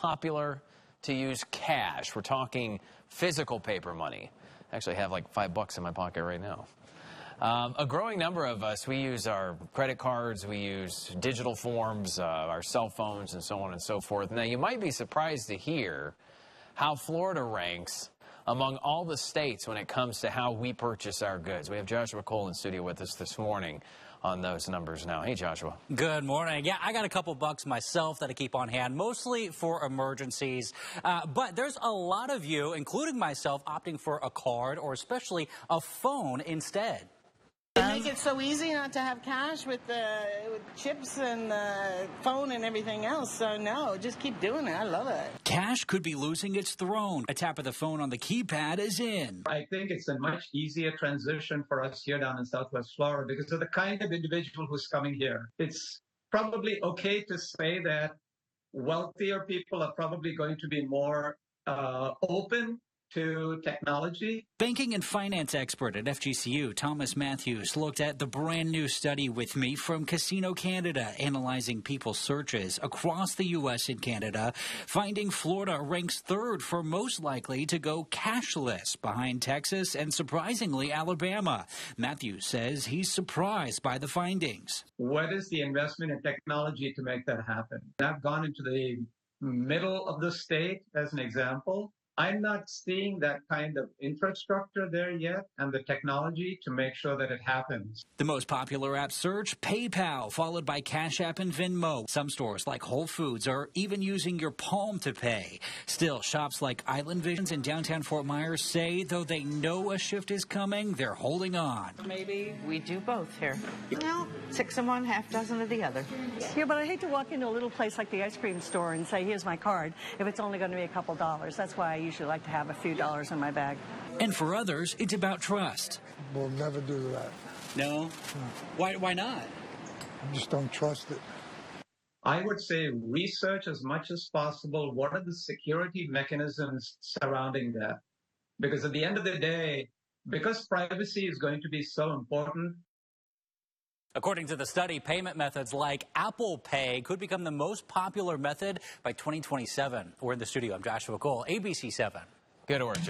popular to use cash. We're talking physical paper money. I actually have like five bucks in my pocket right now. Um, a growing number of us, we use our credit cards, we use digital forms, uh, our cell phones, and so on and so forth. Now, you might be surprised to hear how Florida ranks among all the states when it comes to how we purchase our goods. We have Joshua Cole in studio with us this morning on those numbers now. Hey, Joshua. Good morning. Yeah, I got a couple bucks myself that I keep on hand, mostly for emergencies. Uh, but there's a lot of you, including myself, opting for a card or especially a phone instead. They make it so easy not to have cash with the with chips and the phone and everything else. So no, just keep doing it. I love it. Cash could be losing its throne. A tap of the phone on the keypad is in. I think it's a much easier transition for us here down in Southwest Florida because of the kind of individual who's coming here. It's probably okay to say that wealthier people are probably going to be more uh, open to technology. Banking and finance expert at FGCU, Thomas Matthews, looked at the brand new study with me from Casino Canada, analyzing people's searches across the U.S. and Canada, finding Florida ranks third for most likely to go cashless behind Texas and surprisingly Alabama. Matthews says he's surprised by the findings. What is the investment in technology to make that happen? I've gone into the middle of the state as an example I'm not seeing that kind of infrastructure there yet and the technology to make sure that it happens. The most popular app search, PayPal, followed by Cash App and Venmo. Some stores like Whole Foods are even using your palm to pay. Still, shops like Island Visions in downtown Fort Myers say though they know a shift is coming, they're holding on. Maybe we do both here. No, six of one, half dozen of the other. Yeah, but I hate to walk into a little place like the ice cream store and say, here's my card, if it's only going to be a couple dollars. That's why I usually like to have a few dollars in my bag. And for others, it's about trust. We'll never do that. No? Why, why not? I just don't trust it. I would say research as much as possible what are the security mechanisms surrounding that. Because at the end of the day, because privacy is going to be so important, According to the study, payment methods like Apple Pay could become the most popular method by 2027. We're in the studio. I'm Joshua Cole, ABC 7. Good work, Joe.